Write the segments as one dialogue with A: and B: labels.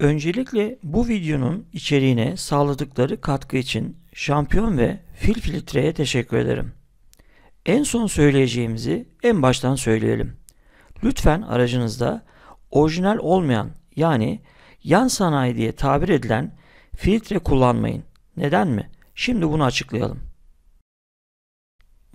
A: Öncelikle bu videonun içeriğine sağladıkları katkı için Şampiyon ve Fil Filtre'ye teşekkür ederim. En son söyleyeceğimizi en baştan söyleyelim. Lütfen aracınızda orijinal olmayan yani yan sanayi diye tabir edilen filtre kullanmayın. Neden mi? Şimdi bunu açıklayalım.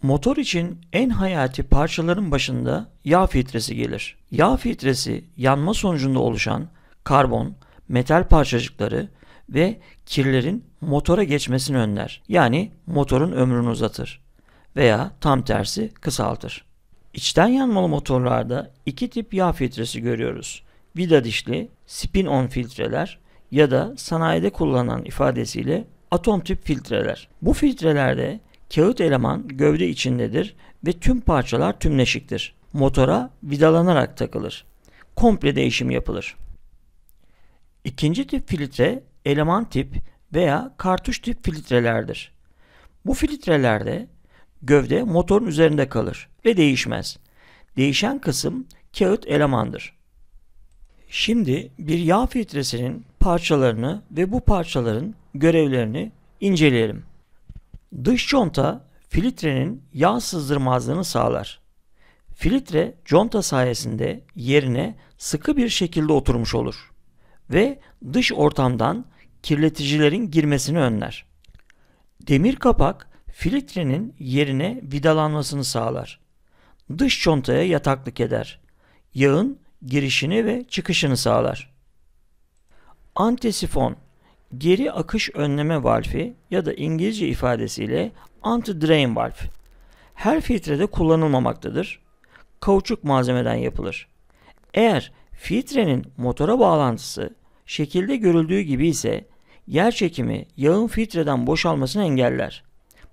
A: Motor için en hayati parçaların başında yağ filtresi gelir. Yağ filtresi yanma sonucunda oluşan karbon, metal parçacıkları ve kirlerin motora geçmesini önler. Yani motorun ömrünü uzatır veya tam tersi kısaltır. İçten yanmalı motorlarda iki tip yağ filtresi görüyoruz. Vida dişli spin-on filtreler ya da sanayide kullanılan ifadesiyle atom tip filtreler. Bu filtrelerde kağıt eleman gövde içindedir ve tüm parçalar tümleşiktir. Motora vidalanarak takılır. Komple değişim yapılır. İkinci tip filtre eleman tip veya kartuş tip filtrelerdir. Bu filtrelerde gövde motorun üzerinde kalır ve değişmez. Değişen kısım kağıt elemandır. Şimdi bir yağ filtresinin parçalarını ve bu parçaların görevlerini inceleyelim. Dış conta filtrenin yağ sızdırmazlığını sağlar. Filtre conta sayesinde yerine sıkı bir şekilde oturmuş olur ve dış ortamdan kirleticilerin girmesini önler. Demir kapak filtrenin yerine vidalanmasını sağlar. Dış contaya yataklık eder. Yağın girişini ve çıkışını sağlar. Antisifon geri akış önleme valfi ya da İngilizce ifadesiyle anti-drain valve. Her filtrede kullanılmamaktadır. Kauçuk malzemeden yapılır. Eğer filtrenin motora bağlantısı şekilde görüldüğü gibi ise yer çekimi yağın filtreden boşalmasını engeller.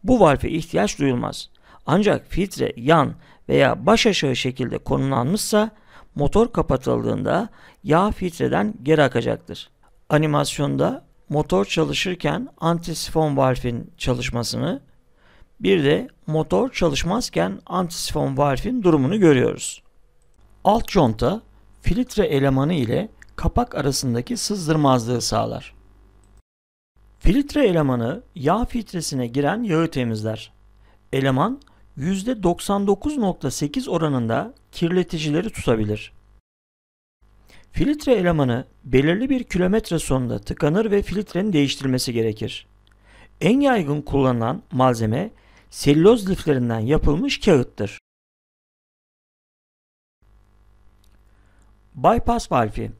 A: Bu valfe ihtiyaç duyulmaz. Ancak filtre yan veya baş aşağı şekilde konumlanmışsa motor kapatıldığında yağ filtreden geri akacaktır. Animasyonda motor çalışırken antisifon valfin çalışmasını bir de motor çalışmazken antisifon valfin durumunu görüyoruz. Alt conta filtre elemanı ile kapak arasındaki sızdırmazlığı sağlar. Filtre elemanı yağ filtresine giren yağı temizler. Eleman %99.8 oranında kirleticileri tutabilir. Filtre elemanı belirli bir kilometre sonunda tıkanır ve filtrenin değiştirilmesi gerekir. En yaygın kullanılan malzeme selüloz liflerinden yapılmış kağıttır. Bypass valfi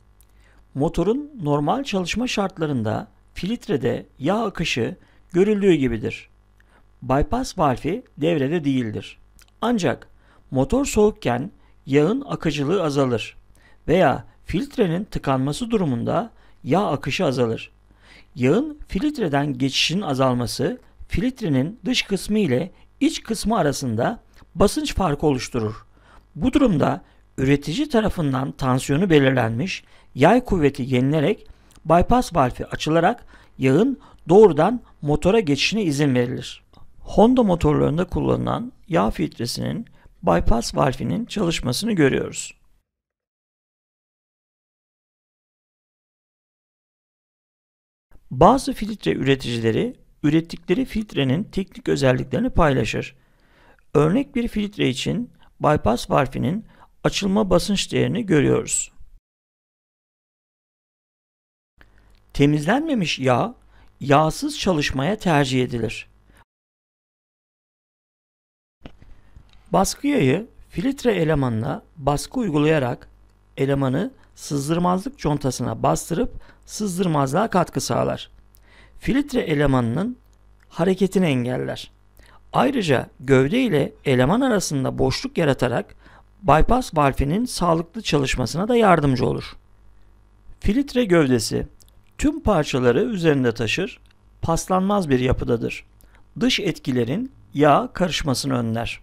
A: Motorun normal çalışma şartlarında filtrede yağ akışı görüldüğü gibidir. Bypass valfi devrede değildir. Ancak motor soğukken yağın akıcılığı azalır veya filtrenin tıkanması durumunda yağ akışı azalır. Yağın filtreden geçişinin azalması filtrenin dış kısmı ile iç kısmı arasında basınç farkı oluşturur. Bu durumda üretici tarafından tansiyonu belirlenmiş yay kuvveti yenilerek bypass valfi açılarak yağın doğrudan motora geçişine izin verilir. Honda motorlarında kullanılan yağ filtresinin bypass valfinin çalışmasını görüyoruz. Bazı filtre üreticileri ürettikleri filtrenin teknik özelliklerini paylaşır. Örnek bir filtre için bypass valfinin açılma basınç değerini görüyoruz. Temizlenmemiş yağ yağsız çalışmaya tercih edilir. Baskı yayı filtre elemanına baskı uygulayarak elemanı sızdırmazlık contasına bastırıp sızdırmazlığa katkı sağlar. Filtre elemanının hareketini engeller. Ayrıca gövde ile eleman arasında boşluk yaratarak bypass valfinin sağlıklı çalışmasına da yardımcı olur. Filtre gövdesi tüm parçaları üzerinde taşır, paslanmaz bir yapıdadır. Dış etkilerin yağ karışmasını önler.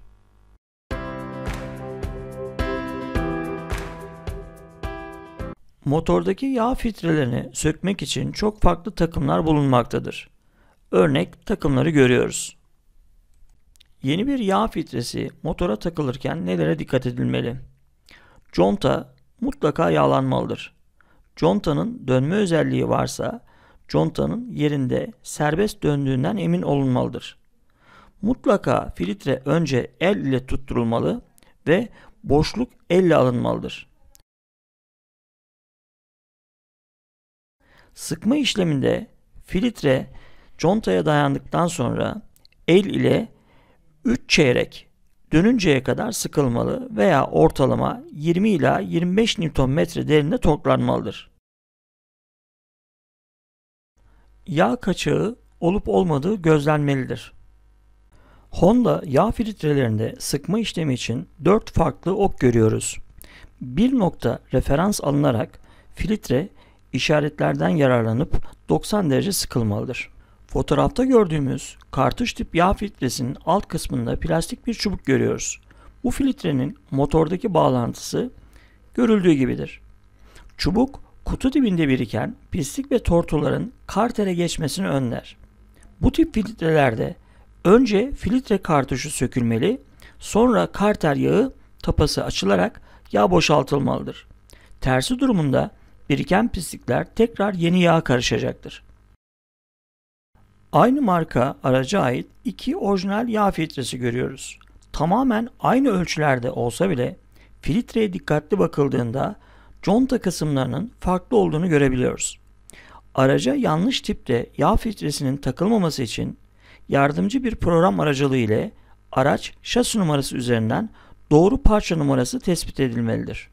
A: Motordaki yağ filtrelerini sökmek için çok farklı takımlar bulunmaktadır. Örnek takımları görüyoruz. Yeni bir yağ filtresi motora takılırken nelere dikkat edilmeli? Conta mutlaka yağlanmalıdır. Contanın dönme özelliği varsa contanın yerinde serbest döndüğünden emin olunmalıdır. Mutlaka filtre önce el ile tutturulmalı ve boşluk elle alınmalıdır. Sıkma işleminde filtre contaya dayandıktan sonra el ile 3 çeyrek dönünceye kadar sıkılmalı veya ortalama 20 ila 25 Nm derinde torklanmalıdır. Yağ kaçağı olup olmadığı gözlenmelidir. Honda yağ filtrelerinde sıkma işlemi için 4 farklı ok görüyoruz. Bir nokta referans alınarak filtre işaretlerden yararlanıp 90 derece sıkılmalıdır. Fotoğrafta gördüğümüz kartuş tip yağ filtresinin alt kısmında plastik bir çubuk görüyoruz. Bu filtrenin motordaki bağlantısı görüldüğü gibidir. Çubuk kutu dibinde biriken pislik ve tortuların kartere geçmesini önler. Bu tip filtrelerde önce filtre kartuşu sökülmeli, sonra karter yağı tapası açılarak yağ boşaltılmalıdır. Tersi durumunda biriken pislikler tekrar yeni yağ karışacaktır. Aynı marka araca ait iki orijinal yağ filtresi görüyoruz. Tamamen aynı ölçülerde olsa bile filtreye dikkatli bakıldığında conta kısımlarının farklı olduğunu görebiliyoruz. Araca yanlış tipte yağ filtresinin takılmaması için yardımcı bir program aracılığı ile araç şasi numarası üzerinden doğru parça numarası tespit edilmelidir.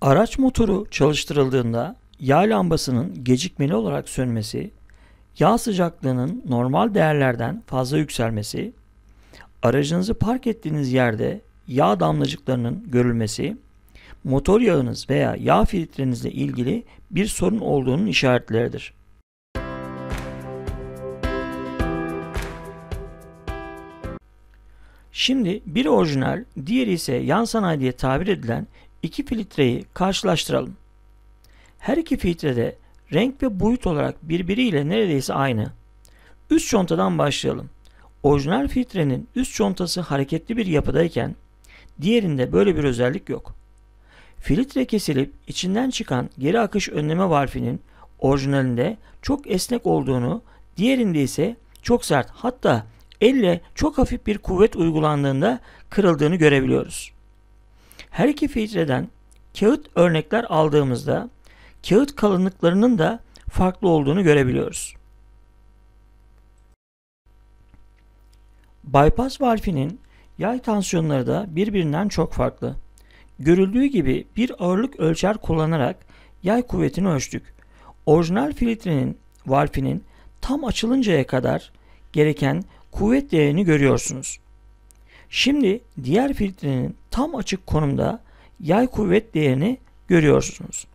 A: Araç motoru çalıştırıldığında yağ lambasının gecikmeli olarak sönmesi, yağ sıcaklığının normal değerlerden fazla yükselmesi, aracınızı park ettiğiniz yerde yağ damlacıklarının görülmesi, motor yağınız veya yağ filtrenizle ilgili bir sorun olduğunun işaretleridir. Şimdi bir orijinal, diğeri ise yan sanayi diye tabir edilen iki filtreyi karşılaştıralım. Her iki filtrede renk ve boyut olarak birbiriyle neredeyse aynı. Üst çontadan başlayalım. Orijinal filtrenin üst çontası hareketli bir yapıdayken diğerinde böyle bir özellik yok. Filtre kesilip içinden çıkan geri akış önleme valfinin orijinalinde çok esnek olduğunu, diğerinde ise çok sert hatta elle çok hafif bir kuvvet uygulandığında kırıldığını görebiliyoruz. Her iki filtreden kağıt örnekler aldığımızda kağıt kalınlıklarının da farklı olduğunu görebiliyoruz. Bypass valfinin yay tansiyonları da birbirinden çok farklı. Görüldüğü gibi bir ağırlık ölçer kullanarak yay kuvvetini ölçtük. Orijinal filtrenin valfinin tam açılıncaya kadar gereken kuvvet değerini görüyorsunuz. Şimdi diğer filtrenin tam açık konumda yay kuvvet değerini görüyorsunuz.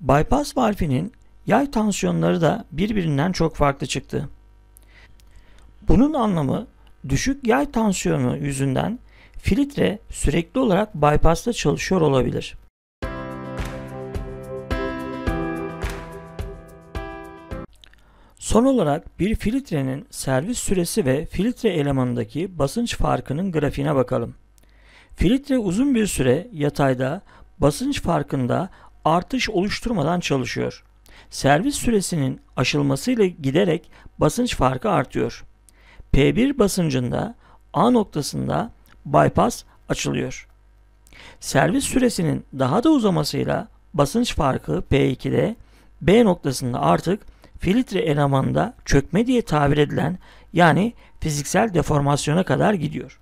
A: Bypass valfinin yay tansiyonları da birbirinden çok farklı çıktı. Bunun anlamı düşük yay tansiyonu yüzünden filtre sürekli olarak bypass'ta çalışıyor olabilir. Son olarak bir filtrenin servis süresi ve filtre elemanındaki basınç farkının grafiğine bakalım. Filtre uzun bir süre yatayda basınç farkında artış oluşturmadan çalışıyor. Servis süresinin aşılmasıyla giderek basınç farkı artıyor. P1 basıncında A noktasında bypass açılıyor. Servis süresinin daha da uzamasıyla basınç farkı P2'de B noktasında artık filtre elemanında çökme diye tabir edilen yani fiziksel deformasyona kadar gidiyor.